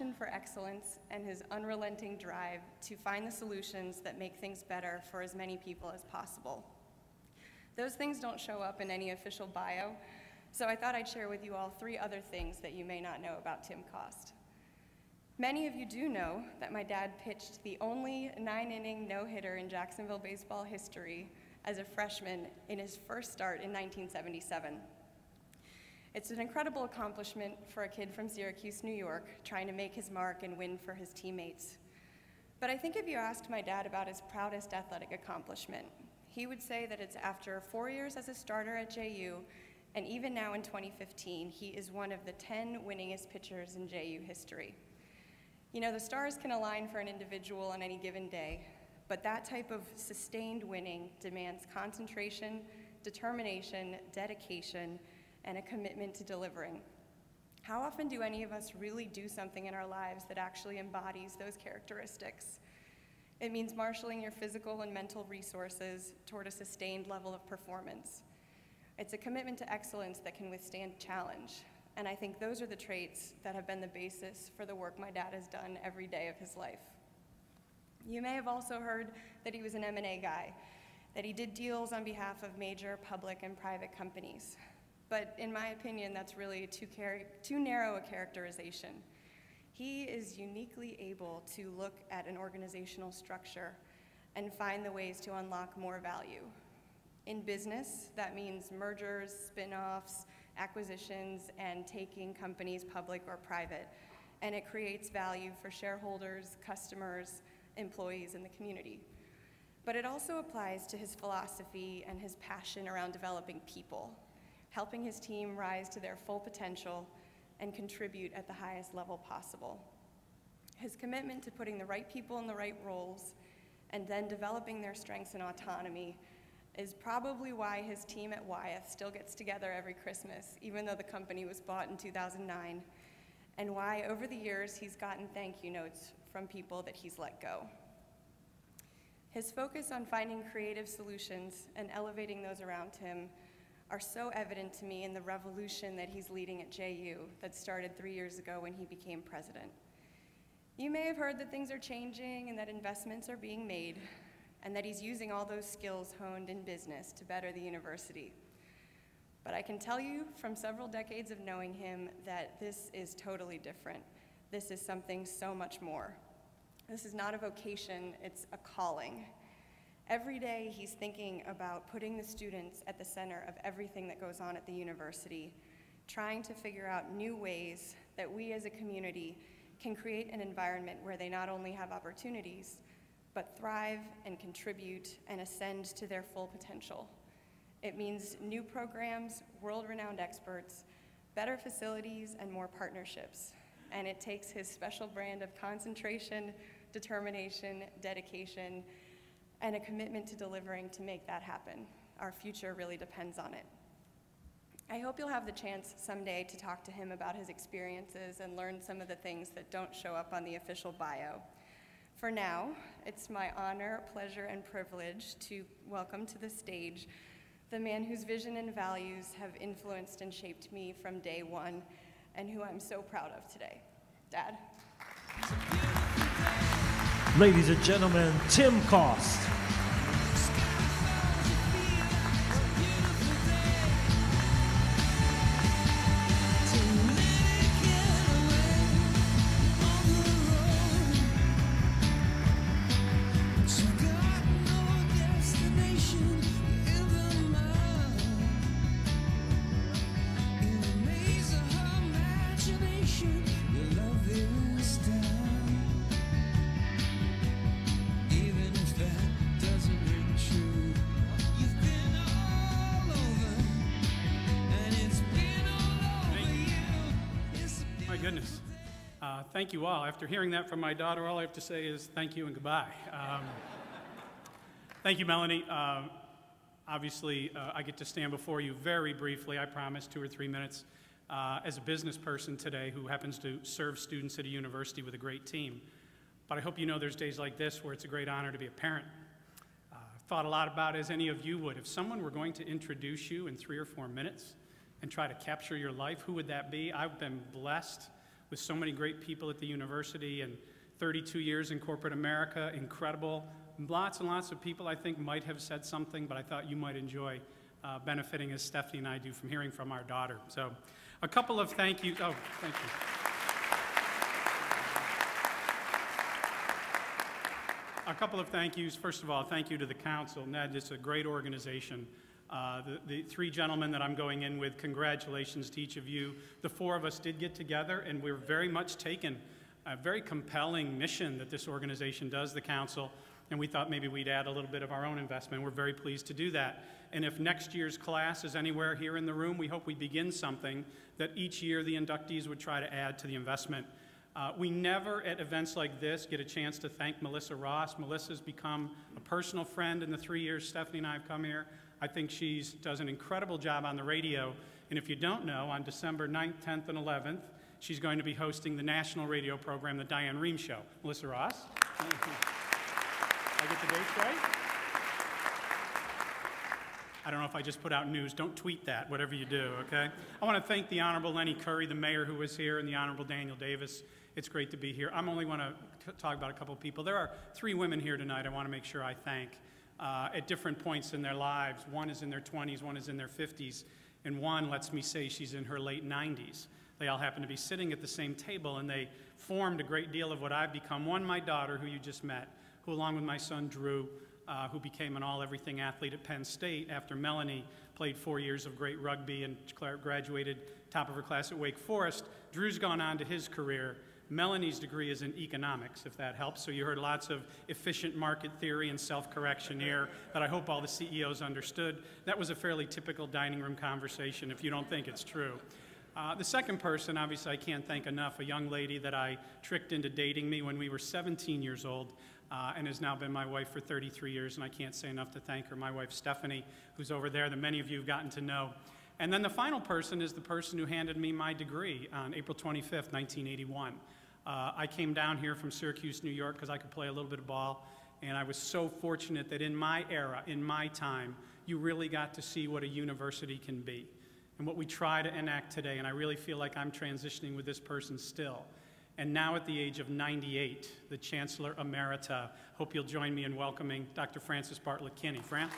passion for excellence and his unrelenting drive to find the solutions that make things better for as many people as possible. Those things don't show up in any official bio, so I thought I'd share with you all three other things that you may not know about Tim Cost. Many of you do know that my dad pitched the only nine inning no hitter in Jacksonville baseball history as a freshman in his first start in 1977. It's an incredible accomplishment for a kid from Syracuse, New York, trying to make his mark and win for his teammates. But I think if you asked my dad about his proudest athletic accomplishment, he would say that it's after four years as a starter at JU, and even now in 2015, he is one of the 10 winningest pitchers in JU history. You know, the stars can align for an individual on any given day, but that type of sustained winning demands concentration, determination, dedication, and a commitment to delivering. How often do any of us really do something in our lives that actually embodies those characteristics? It means marshaling your physical and mental resources toward a sustained level of performance. It's a commitment to excellence that can withstand challenge, and I think those are the traits that have been the basis for the work my dad has done every day of his life. You may have also heard that he was an M&A guy, that he did deals on behalf of major public and private companies. But in my opinion, that's really too, too narrow a characterization. He is uniquely able to look at an organizational structure and find the ways to unlock more value. In business, that means mergers, spin-offs, acquisitions, and taking companies public or private. And it creates value for shareholders, customers, employees, and the community. But it also applies to his philosophy and his passion around developing people, helping his team rise to their full potential and contribute at the highest level possible. His commitment to putting the right people in the right roles and then developing their strengths and autonomy is probably why his team at Wyeth still gets together every Christmas, even though the company was bought in 2009, and why over the years he's gotten thank you notes from people that he's let go. His focus on finding creative solutions and elevating those around him are so evident to me in the revolution that he's leading at JU that started three years ago when he became president. You may have heard that things are changing and that investments are being made, and that he's using all those skills honed in business to better the university. But I can tell you from several decades of knowing him that this is totally different. This is something so much more. This is not a vocation, it's a calling. Every day he's thinking about putting the students at the center of everything that goes on at the university, trying to figure out new ways that we as a community can create an environment where they not only have opportunities, but thrive and contribute and ascend to their full potential. It means new programs, world-renowned experts, better facilities, and more partnerships. And it takes his special brand of concentration, determination, dedication, and a commitment to delivering to make that happen. Our future really depends on it. I hope you'll have the chance someday to talk to him about his experiences and learn some of the things that don't show up on the official bio. For now, it's my honor, pleasure, and privilege to welcome to the stage the man whose vision and values have influenced and shaped me from day one, and who I'm so proud of today. Dad. Ladies and gentlemen, Tim Cost. Thank you all. After hearing that from my daughter, all I have to say is thank you and goodbye. Um, thank you, Melanie. Uh, obviously, uh, I get to stand before you very briefly, I promise, two or three minutes, uh, as a business person today who happens to serve students at a university with a great team. But I hope you know there's days like this where it's a great honor to be a parent. Uh, thought a lot about as any of you would. If someone were going to introduce you in three or four minutes and try to capture your life, who would that be? I've been blessed with so many great people at the university and 32 years in corporate America, incredible. Lots and lots of people I think might have said something, but I thought you might enjoy uh, benefiting as Stephanie and I do from hearing from our daughter. So, a couple of thank yous. Oh, thank you. A couple of thank yous. First of all, thank you to the council. Ned, it's a great organization. Uh, the, the three gentlemen that I'm going in with, congratulations to each of you. The four of us did get together, and we we're very much taken a very compelling mission that this organization does, the council, and we thought maybe we'd add a little bit of our own investment. We're very pleased to do that. And if next year's class is anywhere here in the room, we hope we begin something that each year the inductees would try to add to the investment. Uh, we never, at events like this, get a chance to thank Melissa Ross. Melissa's become a personal friend in the three years Stephanie and I have come here. I think she does an incredible job on the radio. And if you don't know, on December 9th, 10th, and 11th, she's going to be hosting the national radio program, The Diane Rehm Show. Melissa Ross. I get the dates right? I don't know if I just put out news. Don't tweet that, whatever you do, okay? I want to thank the Honorable Lenny Curry, the mayor who was here, and the Honorable Daniel Davis. It's great to be here. I'm only want to talk about a couple of people. There are three women here tonight I want to make sure I thank uh, at different points in their lives. One is in their 20s, one is in their 50s, and one lets me say she's in her late 90s. They all happen to be sitting at the same table, and they formed a great deal of what I've become. One, my daughter, who you just met, who, along with my son Drew, uh, who became an all everything athlete at Penn State after Melanie played four years of great rugby and graduated top of her class at Wake Forest. Drew's gone on to his career. Melanie's degree is in economics, if that helps. So you heard lots of efficient market theory and self correction here that I hope all the CEOs understood. That was a fairly typical dining room conversation if you don't think it's true. Uh, the second person, obviously, I can't thank enough, a young lady that I tricked into dating me when we were 17 years old. Uh, and has now been my wife for 33 years, and I can't say enough to thank her. My wife, Stephanie, who's over there, that many of you have gotten to know. And then the final person is the person who handed me my degree on April 25th, 1981. Uh, I came down here from Syracuse, New York, because I could play a little bit of ball, and I was so fortunate that in my era, in my time, you really got to see what a university can be and what we try to enact today. And I really feel like I'm transitioning with this person still. And now, at the age of 98, the Chancellor Emerita. Hope you'll join me in welcoming Dr. Frances Bartlett Kinne. Fran?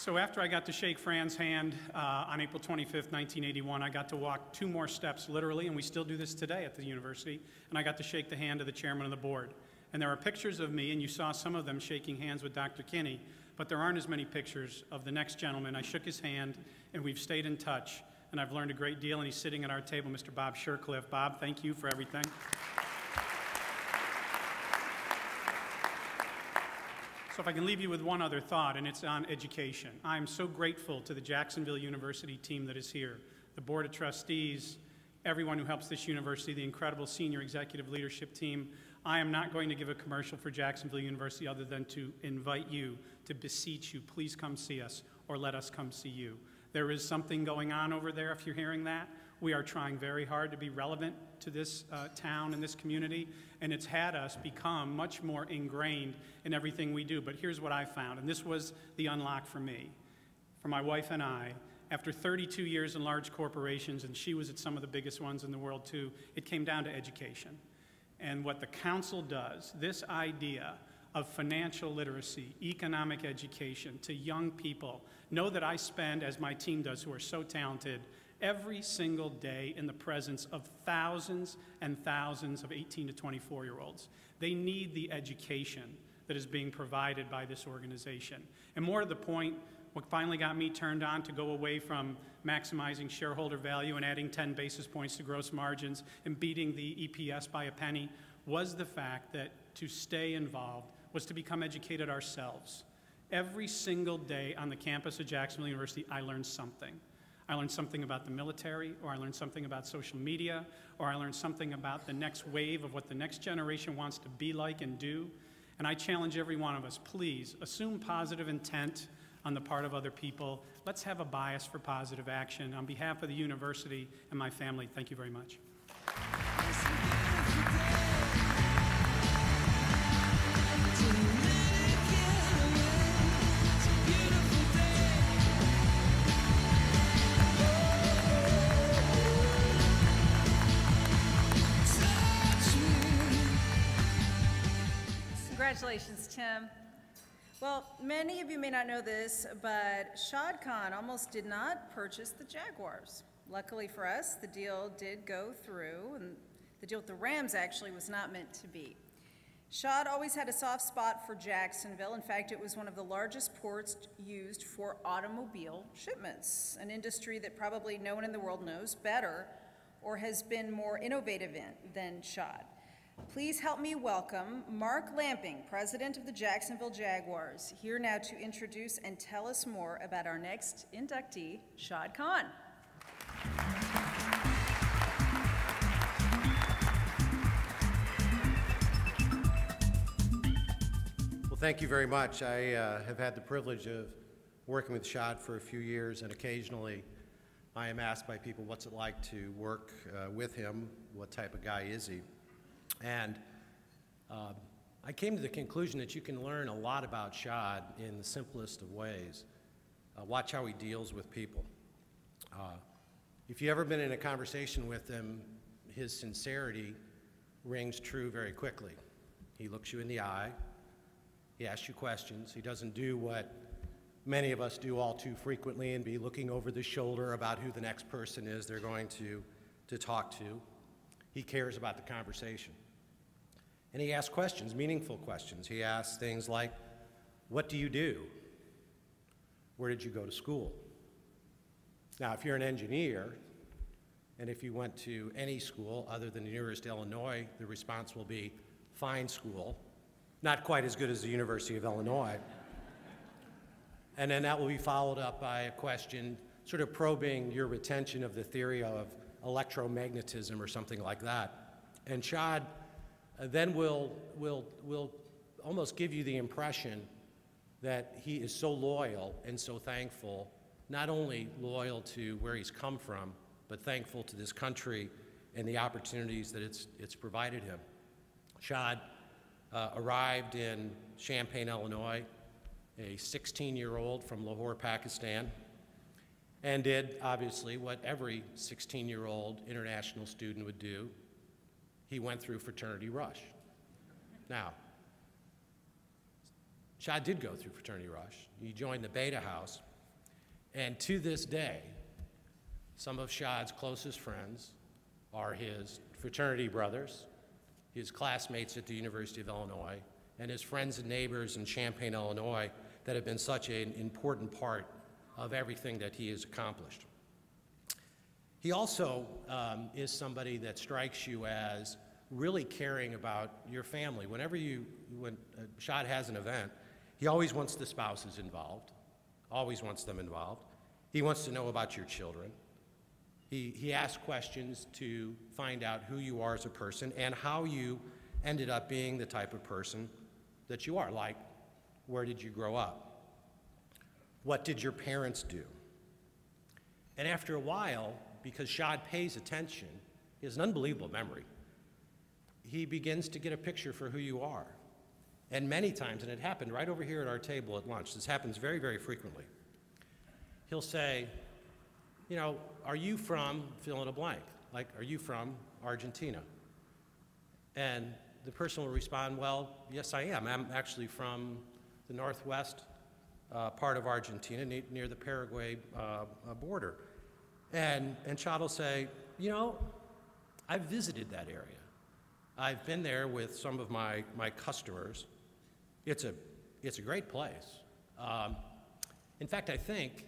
So after I got to shake Fran's hand uh, on April 25th, 1981, I got to walk two more steps, literally, and we still do this today at the university, and I got to shake the hand of the chairman of the board. And there are pictures of me, and you saw some of them shaking hands with Dr. Kinne, but there aren't as many pictures of the next gentleman. I shook his hand, and we've stayed in touch, and I've learned a great deal, and he's sitting at our table, Mr. Bob Shircliff. Bob, thank you for everything. So if I can leave you with one other thought, and it's on education. I'm so grateful to the Jacksonville University team that is here, the Board of Trustees, everyone who helps this university, the incredible senior executive leadership team. I am not going to give a commercial for Jacksonville University other than to invite you, to beseech you, please come see us or let us come see you. There is something going on over there if you're hearing that. We are trying very hard to be relevant to this uh, town and this community, and it's had us become much more ingrained in everything we do. But here's what I found, and this was the unlock for me, for my wife and I. After 32 years in large corporations, and she was at some of the biggest ones in the world too, it came down to education. And what the council does, this idea of financial literacy, economic education to young people, know that I spend, as my team does, who are so talented, every single day in the presence of thousands and thousands of 18 to 24 year olds. They need the education that is being provided by this organization. And more to the point, what finally got me turned on to go away from maximizing shareholder value and adding 10 basis points to gross margins and beating the EPS by a penny was the fact that to stay involved was to become educated ourselves. Every single day on the campus of Jacksonville University, I learned something. I learned something about the military, or I learned something about social media, or I learned something about the next wave of what the next generation wants to be like and do. And I challenge every one of us please assume positive intent on the part of other people. Let's have a bias for positive action. On behalf of the university and my family, thank you very much. Congratulations, Tim. Well, many of you may not know this, but Shad Khan almost did not purchase the Jaguars. Luckily for us, the deal did go through, and the deal with the Rams actually was not meant to be. Shad always had a soft spot for Jacksonville. In fact, it was one of the largest ports used for automobile shipments, an industry that probably no one in the world knows better or has been more innovative in than Shad. Please help me welcome Mark Lamping, President of the Jacksonville Jaguars, here now to introduce and tell us more about our next inductee, Shad Khan. Well, thank you very much. I uh, have had the privilege of working with Shad for a few years, and occasionally I am asked by people, what's it like to work uh, with him? What type of guy is he? And uh, I came to the conclusion that you can learn a lot about Shad in the simplest of ways. Uh, watch how he deals with people. Uh, if you've ever been in a conversation with him, his sincerity rings true very quickly. He looks you in the eye, he asks you questions. He doesn't do what many of us do all too frequently and be looking over the shoulder about who the next person is they're going to, to talk to. He cares about the conversation. And he asks questions, meaningful questions. He asks things like, What do you do? Where did you go to school? Now, if you're an engineer, and if you went to any school other than the of Illinois, the response will be, Fine school. Not quite as good as the University of Illinois. And then that will be followed up by a question sort of probing your retention of the theory of electromagnetism or something like that. And Shad uh, then will, will, will almost give you the impression that he is so loyal and so thankful, not only loyal to where he's come from, but thankful to this country and the opportunities that it's, it's provided him. Shad uh, arrived in Champaign, Illinois, a 16 year old from Lahore, Pakistan, and did obviously what every 16 year old international student would do. He went through fraternity rush. Now, Shad did go through fraternity rush. He joined the Beta House, and to this day, some of Shad's closest friends are his fraternity brothers, his classmates at the University of Illinois, and his friends and neighbors in Champaign, Illinois, that have been such an important part of everything that he has accomplished. He also um, is somebody that strikes you as really caring about your family. Whenever you, when Shad has an event, he always wants the spouses involved, always wants them involved. He wants to know about your children. He, he asks questions to find out who you are as a person and how you ended up being the type of person that you are. Like, where did you grow up? What did your parents do? And after a while, because Shad pays attention, he has an unbelievable memory. He begins to get a picture for who you are. And many times, and it happened right over here at our table at lunch, this happens very, very frequently. He'll say, You know, are you from fill in a blank? Like, are you from Argentina? And the person will respond, Well, yes, I am. I'm actually from the northwest uh, part of Argentina ne- near the Paraguay uh, uh, border. And, and Shad will say, You know, I've visited that area. I've been there with some of my, my customers. It's a, it's a great place. Um, in fact, I think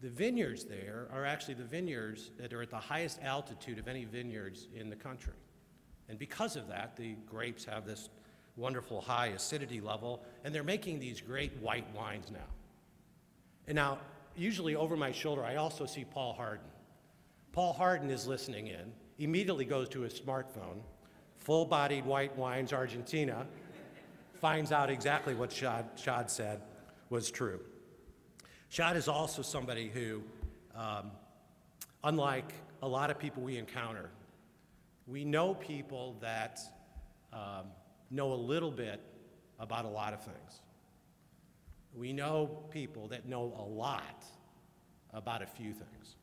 the vineyards there are actually the vineyards that are at the highest altitude of any vineyards in the country. And because of that, the grapes have this wonderful high acidity level, and they're making these great white wines now. And now, usually over my shoulder, I also see Paul Harden. Paul Harden is listening in, immediately goes to his smartphone, full bodied white wines, Argentina, finds out exactly what Shad, Shad said was true. Shad is also somebody who, um, unlike a lot of people we encounter, we know people that um, know a little bit about a lot of things. We know people that know a lot about a few things.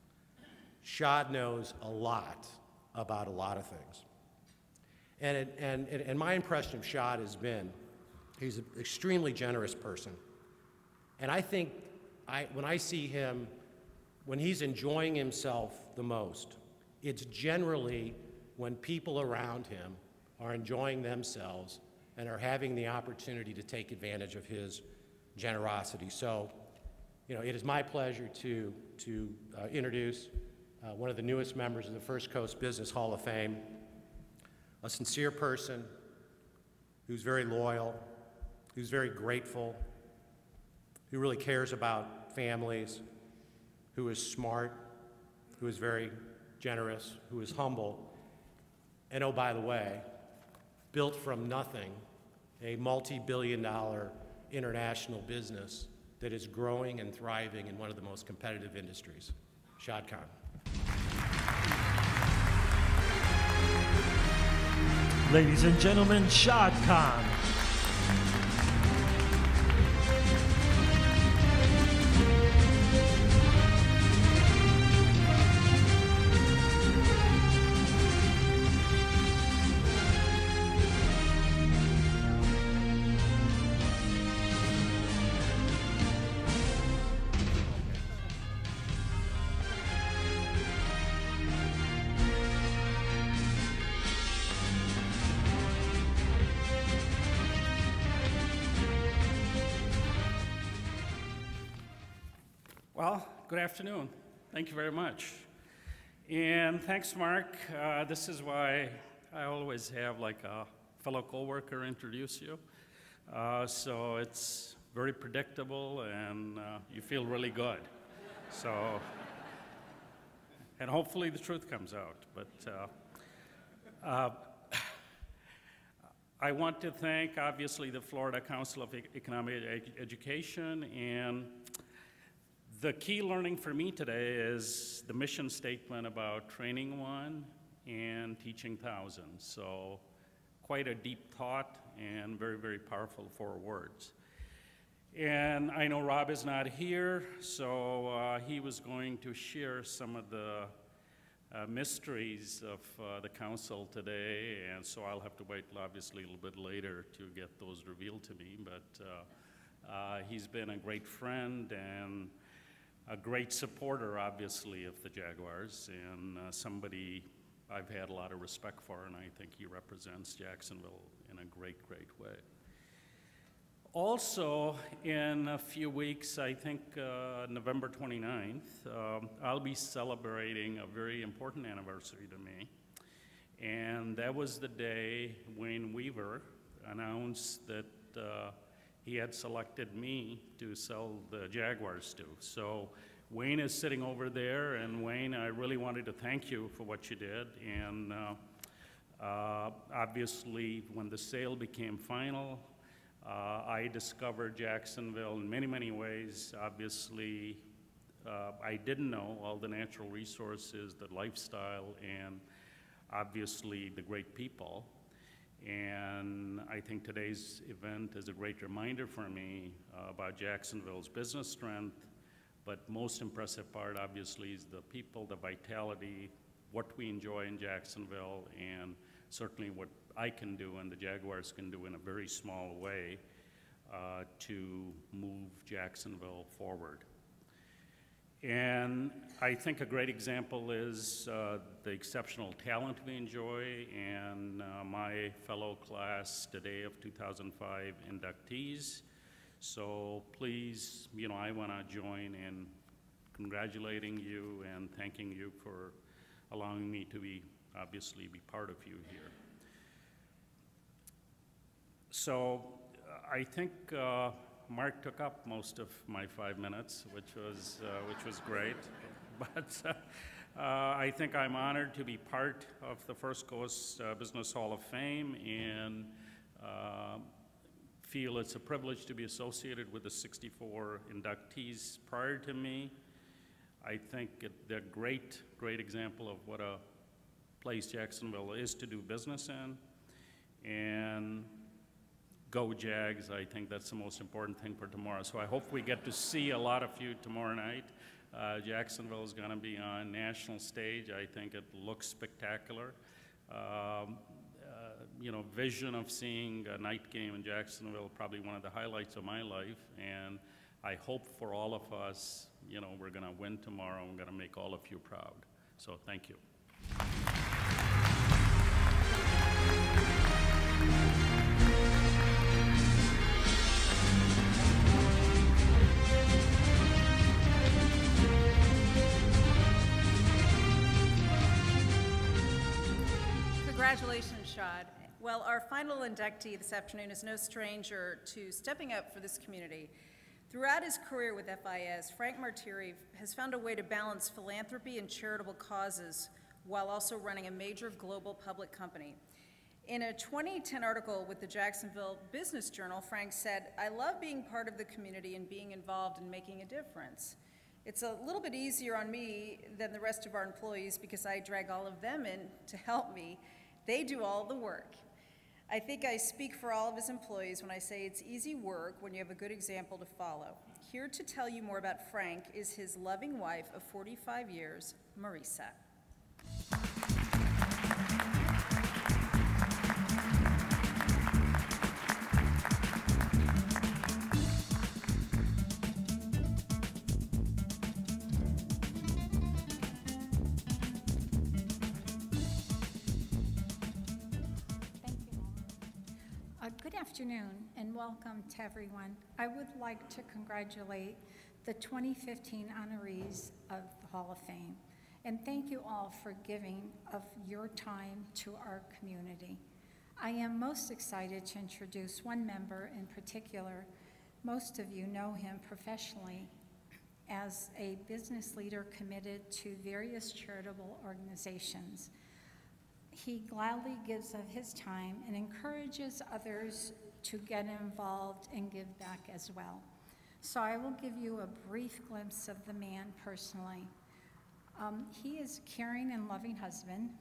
Shad knows a lot about a lot of things. And, it, and, and my impression of Shad has been He's an extremely generous person. And I think I, when I see him, when he's enjoying himself the most, it's generally when people around him are enjoying themselves and are having the opportunity to take advantage of his generosity. So, you know, it is my pleasure to, to uh, introduce uh, one of the newest members of the First Coast Business Hall of Fame, a sincere person who's very loyal, who's very grateful, who really cares about families, who is smart, who is very generous, who is humble, and oh, by the way, built from nothing a multi billion dollar international business that is growing and thriving in one of the most competitive industries. Shad Khan. Ladies and gentlemen, Shad Khan. Well, good afternoon. Thank you very much. And thanks, Mark. Uh, this is why I always have like a fellow coworker introduce you. Uh, so it's very predictable and uh, you feel really good. So, and hopefully the truth comes out. But uh, uh, I want to thank, obviously, the Florida Council of Economic Ed- Education and the key learning for me today is the mission statement about training one and teaching thousands. So, quite a deep thought and very, very powerful four words. And I know Rob is not here, so uh, he was going to share some of the uh, mysteries of uh, the council today, and so I'll have to wait, obviously, a little bit later to get those revealed to me. But uh, uh, he's been a great friend and a great supporter, obviously, of the Jaguars, and uh, somebody I've had a lot of respect for, and I think he represents Jacksonville in a great, great way. Also, in a few weeks, I think uh, November 29th, um, I'll be celebrating a very important anniversary to me. And that was the day Wayne Weaver announced that uh, he had selected me to sell the Jaguars to. So Wayne is sitting over there, and Wayne, I really wanted to thank you for what you did. And uh, uh, obviously, when the sale became final, uh, I discovered Jacksonville in many, many ways. Obviously, uh, I didn't know all the natural resources, the lifestyle, and obviously the great people. And I think today's event is a great reminder for me uh, about Jacksonville's business strength, but most impressive part, obviously, is the people, the vitality, what we enjoy in Jacksonville, and certainly what I can do and the Jaguars can do in a very small way uh, to move Jacksonville forward. And I think a great example is uh, the exceptional talent we enjoy and uh, my fellow class today of 2005 inductees. So please, you know, I want to join in congratulating you and thanking you for allowing me to be, obviously, be part of you here. So uh, I think uh, Mark took up most of my five minutes, which was, uh, which was great. But uh, I think I'm honored to be part of the First Coast uh, Business Hall of Fame and uh, feel it's a privilege to be associated with the 64 inductees prior to me. I think it, they're great, great example of what a place Jacksonville is to do business in. And go Jags. I think that's the most important thing for tomorrow. So I hope we get to see a lot of you tomorrow night. Uh, Jacksonville is going to be on national stage. I think it looks spectacular. Um, uh, you know, vision of seeing a night game in Jacksonville, probably one of the highlights of my life. And I hope for all of us, you know, we're going to win tomorrow. I'm going to make all of you proud. So thank you. Congratulations, Shad. Well, our final inductee this afternoon is no stranger to stepping up for this community. Throughout his career with FIS, Frank Martire has found a way to balance philanthropy and charitable causes while also running a major global public company. In a 2010 article with the Jacksonville Business Journal, Frank said, I love being part of the community and being involved in making a difference. It's a little bit easier on me than the rest of our employees because I drag all of them in to help me. They do all the work. I think I speak for all of his employees when I say it's easy work when you have a good example to follow. Here to tell you more about Frank is his loving wife of 45 years, Marisa. Good afternoon and welcome to everyone. I would like to congratulate the 2015 honorees of the Hall of Fame and thank you all for giving of your time to our community. I am most excited to introduce one member in particular. Most of you know him professionally as a business leader committed to various charitable organizations. He gladly gives of his time and encourages others to get involved and give back as well. So I will give you a brief glimpse of the man personally. Um, he is a caring and loving husband,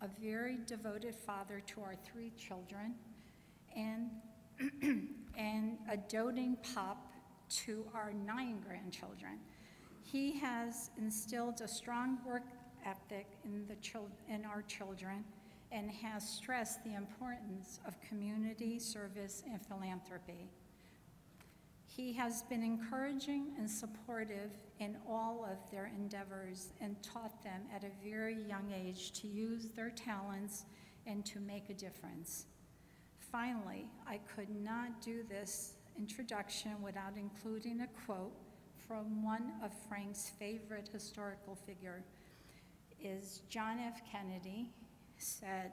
a very devoted father to our three children, and, and a doting pop to our nine grandchildren. He has instilled a strong work ethic in, the chil- in our children and has stressed the importance of community service and philanthropy. He has been encouraging and supportive in all of their endeavors and taught them at a very young age to use their talents and to make a difference. Finally, I could not do this introduction without including a quote from one of Frank's favorite historical figure is John F. Kennedy said,